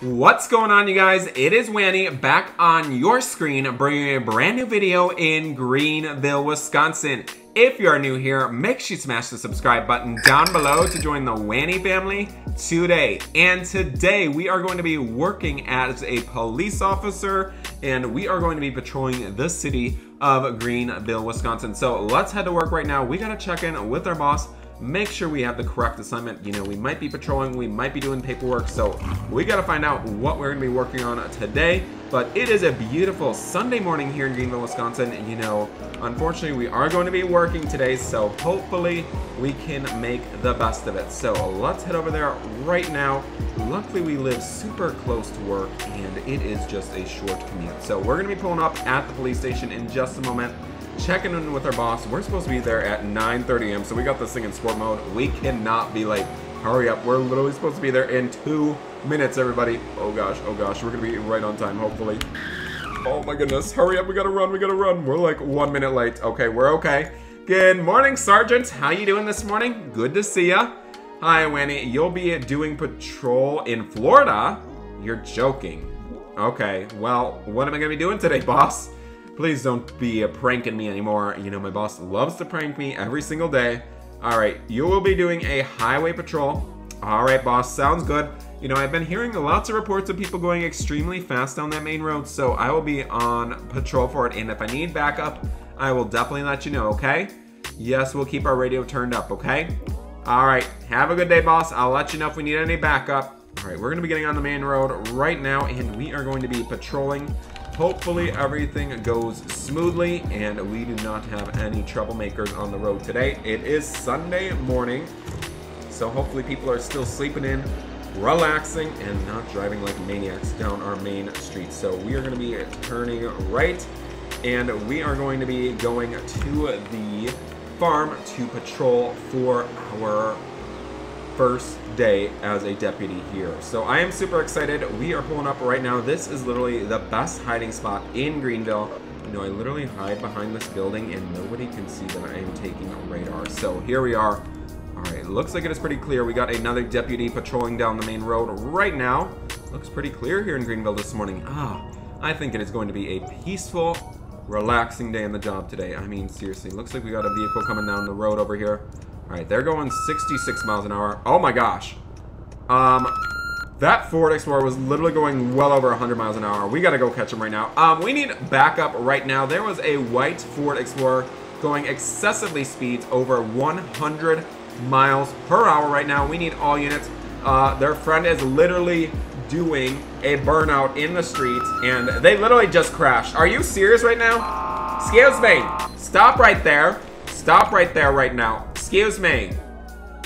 What's going on, you guys? It is Wanny back on your screen, bringing you a brand new video in Greenville, Wisconsin. If you are new here, make sure you smash the subscribe button down below to join the Wanny family today. And today we are going to be working as a police officer and we are going to be patrolling the city of Greenville, Wisconsin. So let's head to work right now. We gotta check in with our boss make sure we have the correct assignment. You know, we might be patrolling, we might be doing paperwork, so we gotta find out what we're gonna be working on today. But it is a beautiful Sunday morning here in Greenville, Wisconsin. And you know, unfortunately, we are going to be working today, so hopefully we can make the best of it. So let's head over there right now. Luckily, we live super close to work, and it is just a short commute. So we're gonna be pulling up at the police station in just a moment checking in with our boss. We're supposed to be there at 9.30 a.m., so we got this thing in sport mode. We cannot be late. Hurry up. We're literally supposed to be there in two minutes, everybody. Oh gosh, oh gosh. We're going to be right on time, hopefully. Oh my goodness. Hurry up. We got to run. We got to run. We're like one minute late. Okay, we're okay. Good morning, Sergeant. How you doing this morning? Good to see ya. Hi, Winnie. You'll be doing patrol in Florida? You're joking. Okay, well, what am I going to be doing today, boss? Please don't be pranking me anymore. You know, my boss loves to prank me every single day. All right, you will be doing a highway patrol. All right, boss, sounds good. You know, I've been hearing lots of reports of people going extremely fast down that main road, so I will be on patrol for it. And if I need backup, I will definitely let you know, okay? Yes, we'll keep our radio turned up, okay? All right, have a good day, boss. I'll let you know if we need any backup. All right, we're gonna be getting on the main road right now, and we are going to be patrolling Hopefully everything goes smoothly and we do not have any troublemakers on the road today. It is Sunday morning, so hopefully people are still sleeping in, relaxing, and not driving like maniacs down our main street. So we are going to be turning right, and we are going to be going to the farm to patrol for our first day as a deputy here. So I am super excited. We are pulling up right now. This is literally the best hiding spot in Greenville. You know, I literally hide behind this building and nobody can see that I am taking a radar. So here we are. All right, looks like it is pretty clear. We got another deputy patrolling down the main road right now. Looks pretty clear here in Greenville this morning. Ah, I think it is going to be a peaceful, relaxing day in the job today. I mean, seriously, looks like we got a vehicle coming down the road over here. All right, they're going 66 miles an hour. Oh my gosh. Um, that Ford Explorer was literally going well over 100 miles an hour. We got to go catch him right now. Um, we need backup right now. There was a white Ford Explorer going excessively speeds over 100 miles per hour right now. We need all units. Uh, their friend is literally doing a burnout in the streets, and they literally just crashed. Are you serious right now? Excuse me. Stop right there. Stop right there right now. Excuse me.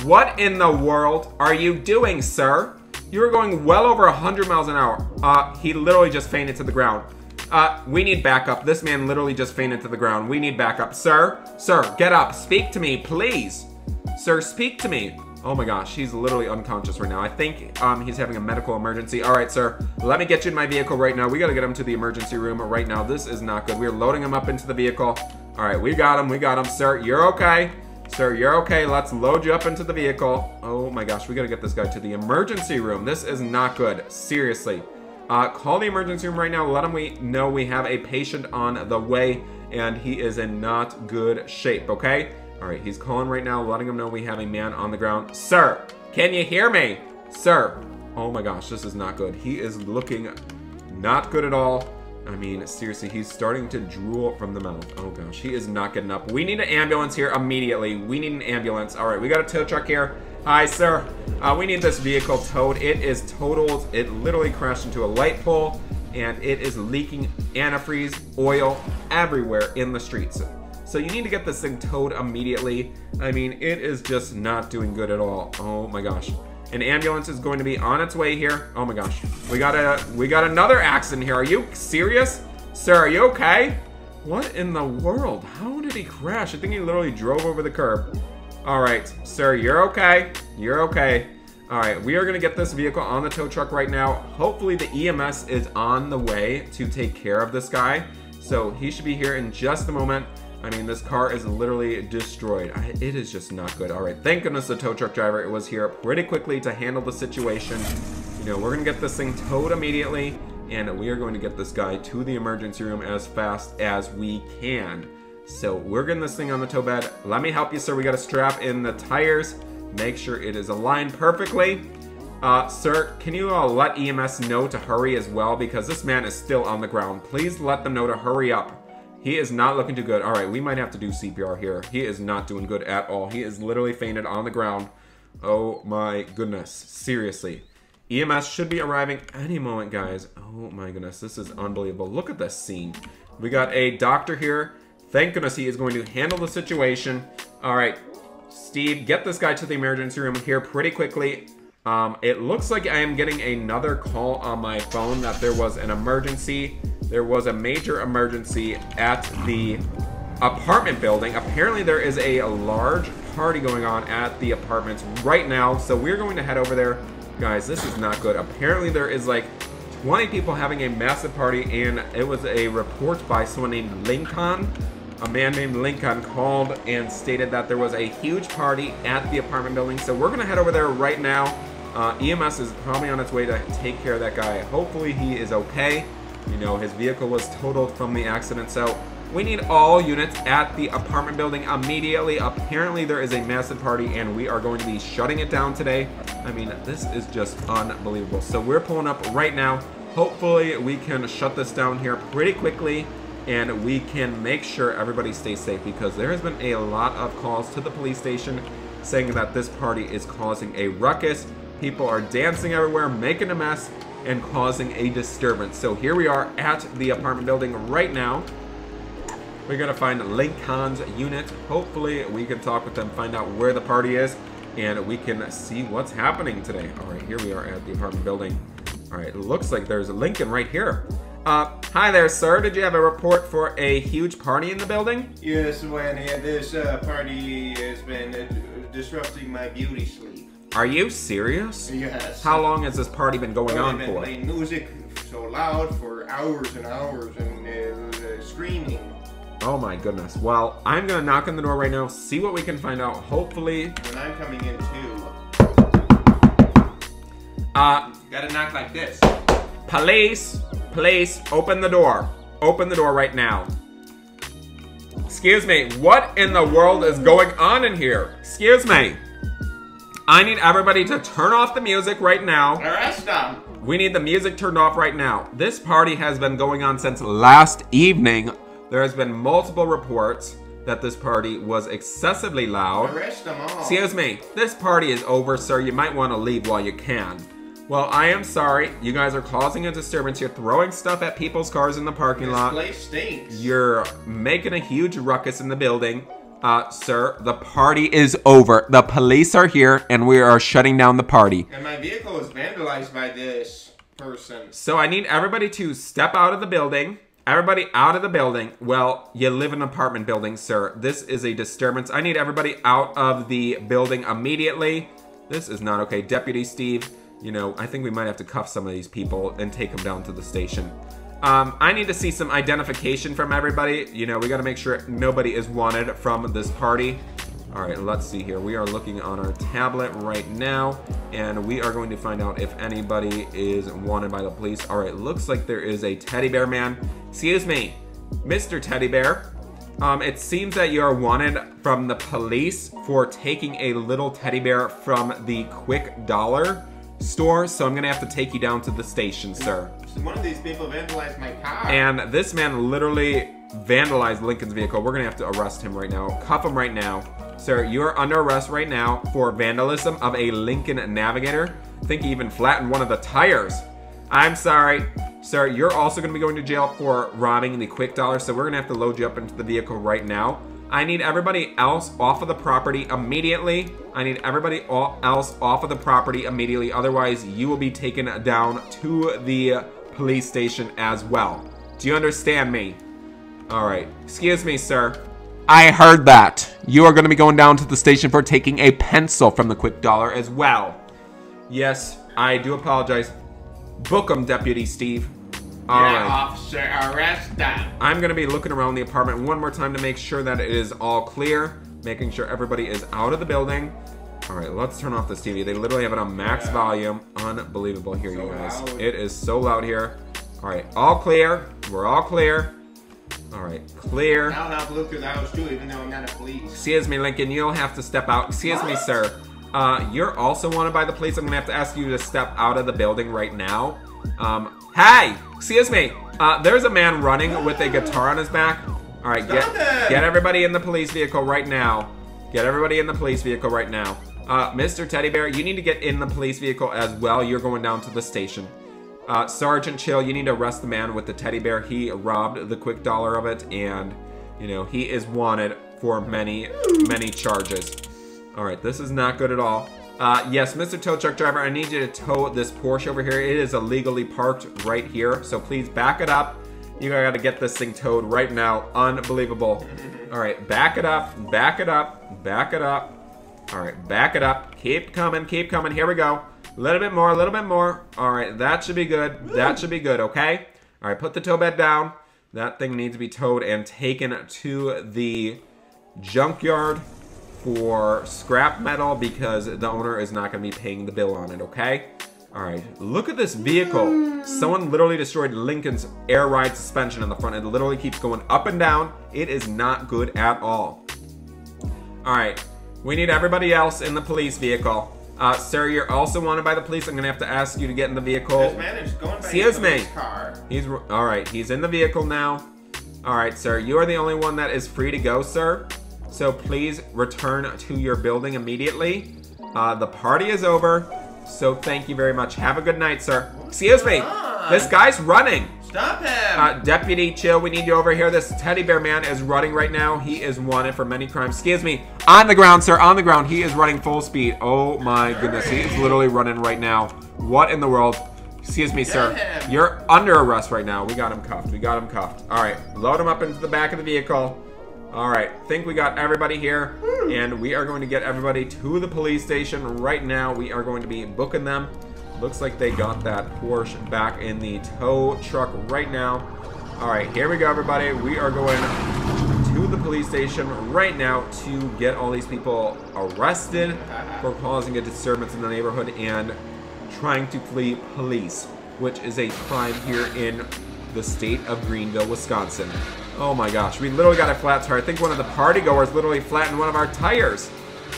What in the world are you doing, sir? You were going well over 100 miles an hour. Uh, he literally just fainted to the ground. Uh, we need backup. This man literally just fainted to the ground. We need backup. Sir, sir, get up. Speak to me, please. Sir, speak to me. Oh my gosh, he's literally unconscious right now. I think um, he's having a medical emergency. All right, sir, let me get you in my vehicle right now. We gotta get him to the emergency room right now. This is not good. We're loading him up into the vehicle. All right, we got him, we got him. Sir, you're okay. Sir, you're okay. Let's load you up into the vehicle. Oh my gosh, we gotta get this guy to the emergency room. This is not good. Seriously. Uh, call the emergency room right now. Let them we know we have a patient on the way and he is in not good shape, okay? All right, he's calling right now, letting him know we have a man on the ground. Sir, can you hear me? Sir. Oh my gosh, this is not good. He is looking not good at all. I mean, seriously, he's starting to drool from the mouth. Oh gosh, he is not getting up. We need an ambulance here immediately. We need an ambulance. All right, we got a tow truck here. Hi, sir. Uh, we need this vehicle towed. It is totaled. It literally crashed into a light pole, and it is leaking antifreeze oil everywhere in the streets. So you need to get this thing towed immediately. I mean, it is just not doing good at all. Oh my gosh. An ambulance is going to be on its way here. Oh my gosh. We got a we got another accident here. Are you serious? Sir, are you okay? What in the world? How did he crash? I think he literally drove over the curb. All right, sir, you're okay. You're okay. All right, we are gonna get this vehicle on the tow truck right now. Hopefully the EMS is on the way to take care of this guy. So he should be here in just a moment. I mean, this car is literally destroyed. I, it is just not good. All right, thank goodness the tow truck driver It was here pretty quickly to handle the situation. You know, we're gonna get this thing towed immediately, and we are going to get this guy to the emergency room as fast as we can. So we're getting this thing on the tow bed. Let me help you, sir. We gotta strap in the tires. Make sure it is aligned perfectly. Uh, sir, can you uh, let EMS know to hurry as well? Because this man is still on the ground. Please let them know to hurry up. He is not looking too good. All right, we might have to do CPR here. He is not doing good at all. He is literally fainted on the ground. Oh my goodness. Seriously. EMS should be arriving any moment, guys. Oh my goodness, this is unbelievable. Look at this scene. We got a doctor here. Thank goodness he is going to handle the situation. All right, Steve, get this guy to the emergency room here pretty quickly. Um, it looks like I am getting another call on my phone that there was an emergency. There was a major emergency at the apartment building. Apparently there is a large party going on at the apartments right now. So we're going to head over there. Guys, this is not good. Apparently there is like 20 people having a massive party and it was a report by someone named Lincoln. A man named Lincoln called and stated that there was a huge party at the apartment building. So we're gonna head over there right now. Uh, EMS is probably on its way to take care of that guy. Hopefully he is okay. You know, his vehicle was totaled from the accident. So we need all units at the apartment building immediately. Apparently there is a massive party and we are going to be shutting it down today. I mean, this is just unbelievable. So we're pulling up right now. Hopefully we can shut this down here pretty quickly and we can make sure everybody stays safe because there has been a lot of calls to the police station saying that this party is causing a ruckus. People are dancing everywhere, making a mess, and causing a disturbance. So here we are at the apartment building right now. We're gonna find Lincoln's unit. Hopefully we can talk with them, find out where the party is, and we can see what's happening today. All right, here we are at the apartment building. All right, looks like there's Lincoln right here. Uh, hi there, sir. Did you have a report for a huge party in the building? Yes, Wendy, this uh, party has been uh, disrupting my beauty sleep. Are you serious? Yes. How long has this party been going Well, on been for? playing music so loud for hours and hours and uh, uh, screaming. Oh my goodness. Well, I'm gonna knock on the door right now, see what we can find out. Hopefully, When I'm coming in too. uh, Gotta knock like this. Police, police, open the door. Open the door right now. Excuse me, what in the world is going on in here? Excuse me. I need everybody to turn off the music right now. Arrest them. We need the music turned off right now. This party has been going on since last evening. There has been multiple reports that this party was excessively loud. Arrest them all. Excuse me, this party is over, sir. You might want to leave while you can. Well, I am sorry. You guys are causing a disturbance. You're throwing stuff at people's cars in the parking This lot. place stinks. You're making a huge ruckus in the building. Uh, sir, the party is over. The police are here and we are shutting down the party. And my vehicle was vandalized by this person. So I need everybody to step out of the building. Everybody out of the building. Well, you live in an apartment building, sir. This is a disturbance. I need everybody out of the building immediately. This is not okay. Deputy Steve, you know, I think we might have to cuff some of these people and take them down to the station. Um, I need to see some identification from everybody. You know, we got to make sure nobody is wanted from this party. All right, let's see here. We are looking on our tablet right now, and we are going to find out if anybody is wanted by the police. All right, looks like there is a teddy bear man. Excuse me, Mr. Teddy Bear. Um, it seems that you are wanted from the police for taking a little teddy bear from the Quick Dollar store, so I'm gonna have to take you down to the station, sir. One of these people vandalized my car. And this man literally vandalized Lincoln's vehicle. We're gonna have to arrest him right now. Cuff him right now. Sir, you are under arrest right now for vandalism of a Lincoln Navigator. I think he even flattened one of the tires. I'm sorry. Sir, you're also gonna be going to jail for robbing the Quick Dollar, so we're gonna have to load you up into the vehicle right now. I need everybody else off of the property immediately. I need everybody else off of the property immediately. Otherwise, you will be taken down to the police station as well. Do you understand me? All right. Excuse me, sir. I heard that. You are going to be going down to the station for taking a pencil from the Quick Dollar as well. Yes, I do apologize. Book 'em, Deputy Steve. All yeah, right. officer, arrest them. I'm gonna be looking around the apartment one more time to make sure that it is all clear, making sure everybody is out of the building. All right, let's turn off this TV. They literally have it on max Yeah. volume. Unbelievable here, So you guys. loud. It is so loud here. All right, all clear. We're all clear. All right, clear. I'll help look through the house too, even though I'm not a police. Excuse me, Lincoln. You'll have to step out. Excuse me, sir. Uh, you're also wanted by the police. I'm gonna have to ask you to step out of the building right now. Um, hey, excuse me. Uh, there's a man running with a guitar on his back. All right, get it! get everybody in the police vehicle right now. Get everybody in the police vehicle right now. Uh, Mr. Teddy Bear, you need to get in the police vehicle as well. You're going down to the station. Uh, Sergeant Chill, you need to arrest the man with the teddy bear. He robbed the quick dollar of it, and you know he is wanted for many, many charges. All right, this is not good at all. Uh, yes, Mr. Tow Truck Driver, I need you to tow this Porsche over here. It is illegally parked right here, so please back it up. You gotta get this thing towed right now. Unbelievable. All right, back it up, back it up, back it up. All right, back it up. Keep coming, keep coming. Here we go. A little bit more, a little bit more. All right, that should be good. That should be good, okay? All right, put the tow bed down. That thing needs to be towed and taken to the junkyard for scrap metal because the owner is not going to be paying the bill on it, okay? All right, look at this vehicle. Hmm. Someone literally destroyed Lincoln's air ride suspension in the front. It literally keeps going up and down. It is not good at all. All right, we need everybody else in the police vehicle. Uh, sir, you're also wanted by the police. I'm gonna have to ask you to get in the vehicle. This man is going back Excuse me. car. He's all right. He's in the vehicle now. All right, sir. You are the only one that is free to go, sir. So please return to your building immediately. Uh, the party is over. So thank you very much. Have a good night, sir. Excuse me. This guy's running. Stop him! Uh, Deputy Chill, we need you over here. This teddy bear man is running right now. He is wanted for many crimes. Excuse me. On the ground, sir. On the ground. He is running full speed. Oh my goodness. He is literally running right now. What in the world? Excuse me, sir. Him. You're under arrest right now. We got him cuffed. We got him cuffed. All right. Load him up into the back of the vehicle. All right. Think we got everybody here. And we are going to get everybody to the police station right now. We are going to be booking them. Looks like they got that Porsche back in the tow truck right now. All right, here we go, everybody. We are going to the police station right now to get all these people arrested for causing a disturbance in the neighborhood and trying to flee police, which is a crime here in the state of Greenville, Wisconsin. Oh my gosh, we literally got a flat tire. I think one of the party goers literally flattened one of our tires.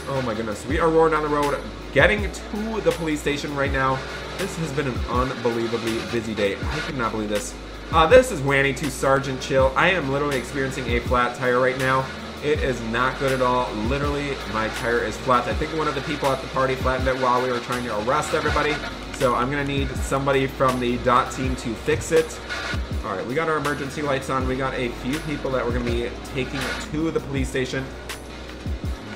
Oh my goodness, we are roaring down the road, getting to the police station right now. This has been an unbelievably busy day. I could not believe this. Uh, this is Wanny to Sergeant Chill. I am literally experiencing a flat tire right now. It is not good at all. Literally, my tire is flat. I think one of the people at the party flattened it while we were trying to arrest everybody. So I'm gonna need somebody from the DOT team to fix it. All right, we got our emergency lights on. We got a few people that we're gonna be taking to the police station.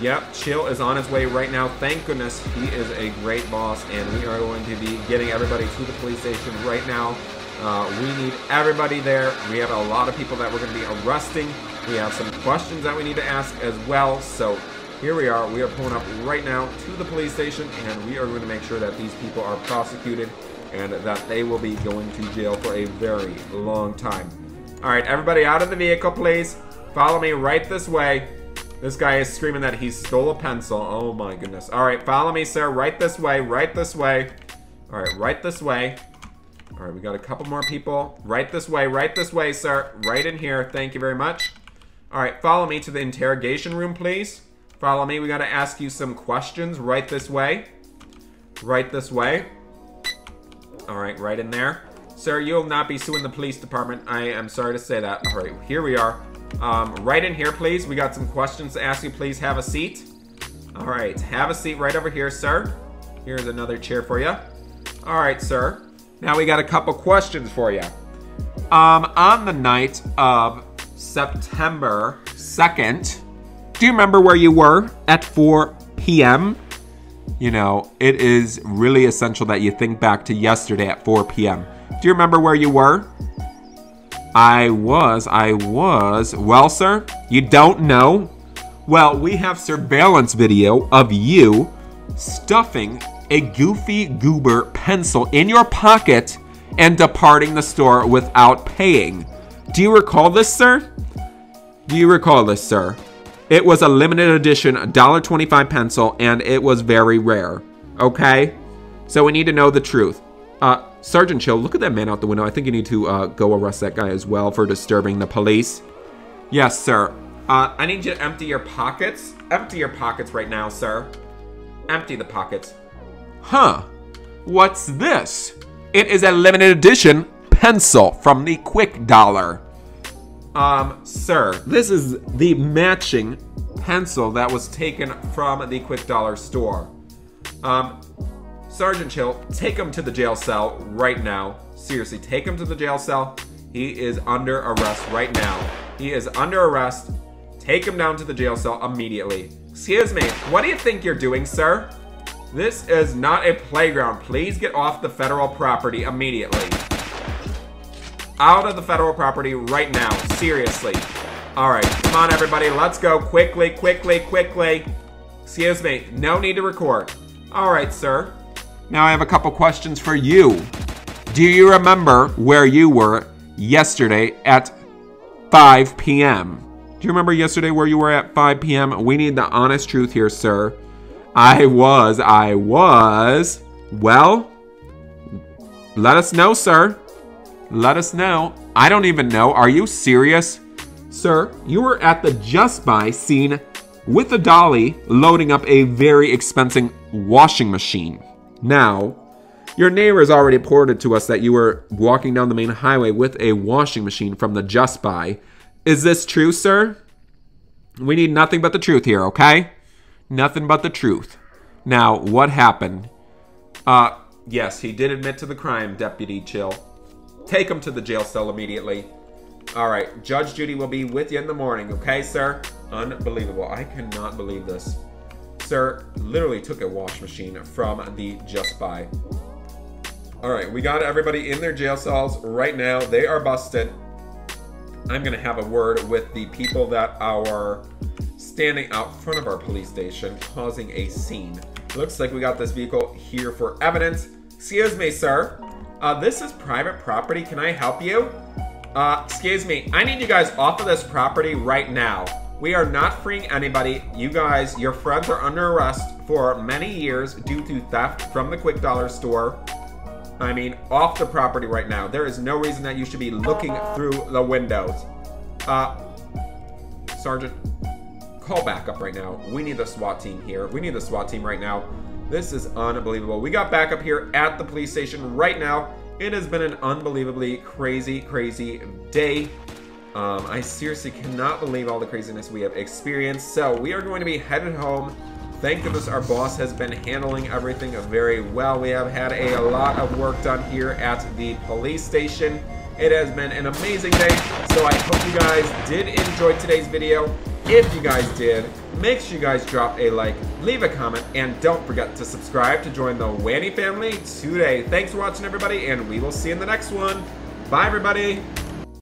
Yep, Chill is on his way right now. Thank goodness he is a great boss, and we are going to be getting everybody to the police station right now. Uh, we need everybody there. We have a lot of people that we're going to be arresting. We have some questions that we need to ask as well. So here we are. We are pulling up right now to the police station, and we are going to make sure that these people are prosecuted and that they will be going to jail for a very long time. All right, everybody out of the vehicle, please. Follow me right this way. This guy is screaming that he stole a pencil. Oh my goodness. All right, follow me, sir. Right this way, right this way. All right, right this way. All right, we got a couple more people. Right this way, right this way, sir. Right in here. Thank you very much. All right, follow me to the interrogation room, please. Follow me. We got to ask you some questions. Right this way. Right this way. All right, right in there. Sir, you'll not be suing the police department. I am sorry to say that. All right, here we are. Um, right in here, please. We got some questions to ask you. Please have a seat. All right, have a seat right over here, sir. Here's another chair for you. All right, sir. Now we got a couple questions for you. Um, on the night of September 2nd, do you remember where you were at 4 p.m.? You know, it is really essential that you think back to yesterday at 4 p.m. Do you remember where you were? I was, I was. Well, sir, you don't know? Well, we have surveillance video of you stuffing a goofy goober pencil in your pocket and departing the store without paying. Do you recall this, sir? Do you recall this, sir? It was a limited edition $1.25 pencil and it was very rare. Okay? So we need to know the truth. Uh, Sergeant Chill, look at that man out the window. I think you need to uh, go arrest that guy as well for disturbing the police. Yes, sir. Uh, I need you to empty your pockets. Empty your pockets right now, sir. Empty the pockets. Huh. What's this? It is a limited edition pencil from the Quick Dollar. Um, sir, this is the matching pencil that was taken from the Quick Dollar store. Um, Sergeant Chill, take him to the jail cell right now. Seriously, take him to the jail cell. He is under arrest right now. He is under arrest. Take him down to the jail cell immediately. Excuse me, what do you think you're doing, sir? This is not a playground. Please get off the federal property immediately. Out of the federal property right now. Seriously. All right, come on, everybody. Let's go quickly, quickly, quickly. Excuse me. No need to record. All right, sir. Now I have a couple questions for you. Do you remember where you were yesterday at 5 p.m.? Do you remember yesterday where you were at 5 p.m.? We need the honest truth here, sir. I was, I was. Well, let us know, sir. Let us know. I don't even know. Are you serious? Sir, you were at the Just Buy scene with a dolly loading up a very expensive washing machine. Now, your neighbors already reported to us that you were walking down the main highway with a washing machine from the Just Buy. Is this true, sir? We need nothing but the truth here, okay? Nothing but the truth. Now, what happened? Uh, yes, he did admit to the crime, Deputy Chill. Take him to the jail cell immediately. All right, Judge Judy will be with you in the morning, okay, sir? Unbelievable. I cannot believe this. Sir literally took a wash machine from the Just Buy. All right, we got everybody in their jail cells right now. They are busted. I'm gonna have a word with the people that are standing out front of our police station causing a scene. Looks like we got this vehicle here for evidence. Excuse me, sir. Uh, this is private property. Can I help you? Uh, excuse me. I need you guys off of this property right now. We are not freeing anybody. You guys, your friends are under arrest for many years due to theft from the Quick Dollar store. I mean, off the property right now. There is no reason that you should be looking through the windows. Uh, Sergeant, call backup right now. We need the SWAT team here. We need the SWAT team right now. This is unbelievable. We got backup here at the police station right now. It has been an unbelievably crazy, crazy day. Um, I seriously cannot believe all the craziness we have experienced. So we are going to be headed home. Thank goodness our boss has been handling everything very well. We have had a lot of work done here at the police station. It has been an amazing day, so I hope you guys did enjoy today's video. If you guys did, make sure you guys drop a like, leave a comment, and don't forget to subscribe to join the Wanny family today. Thanks for watching, everybody, and we will see you in the next one. Bye, everybody.